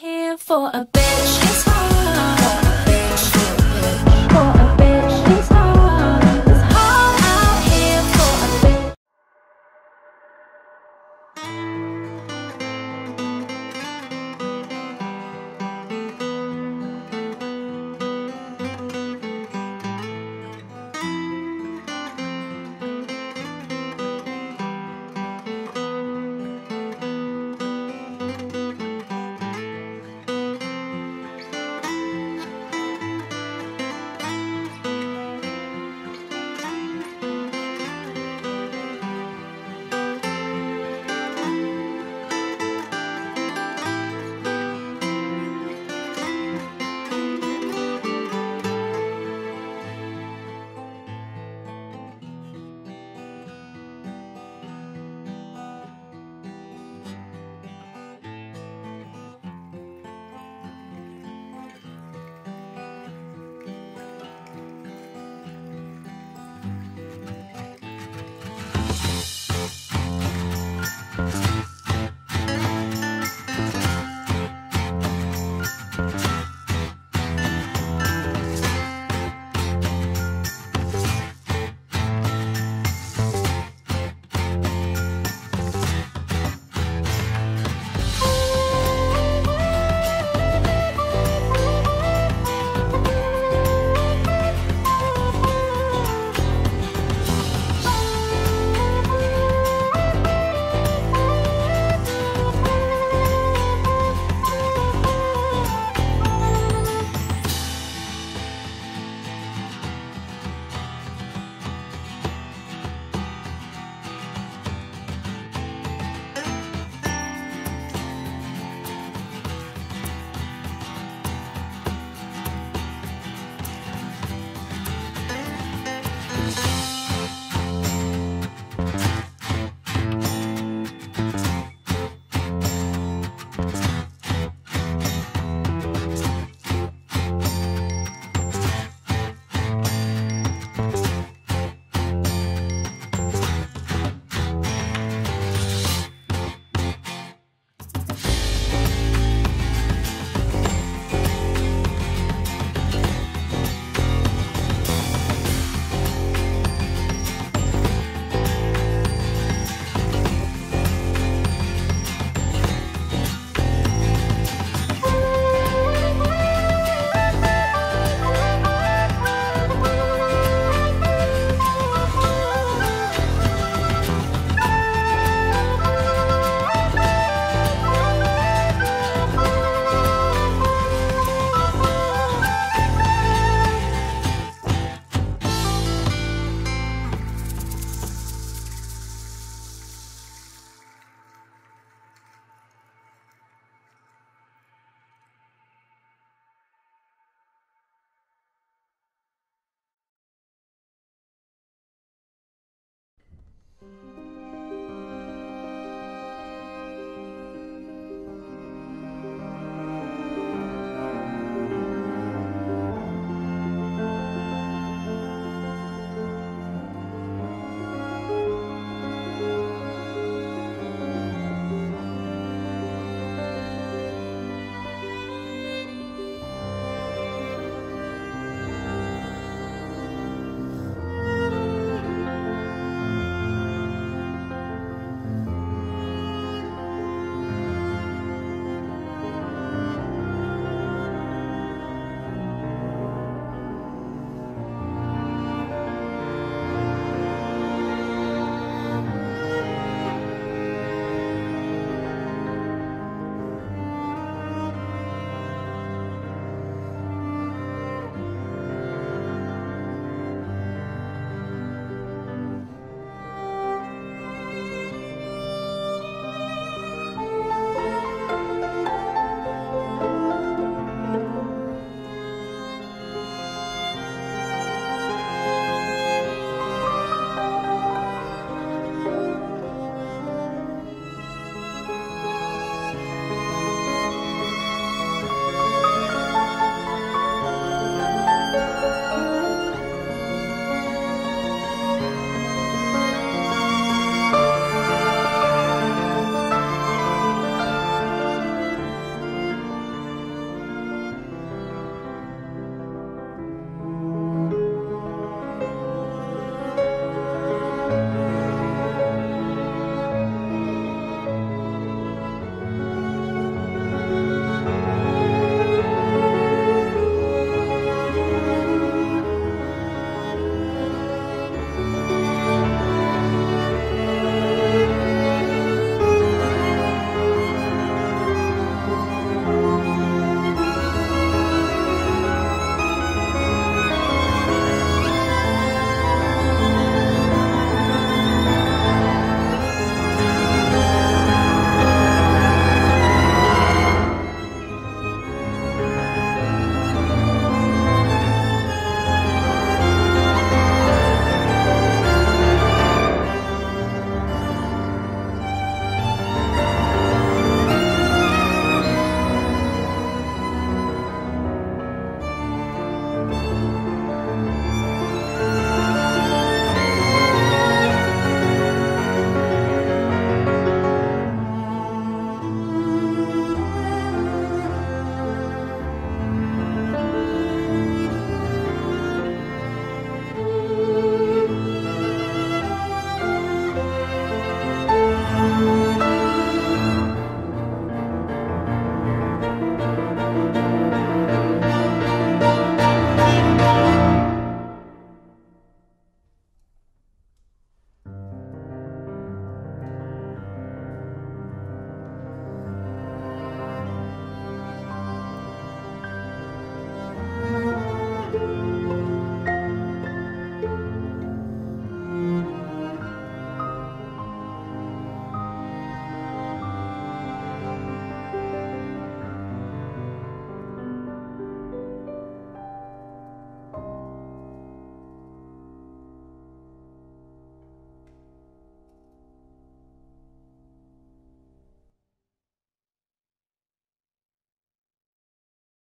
here for a bitch.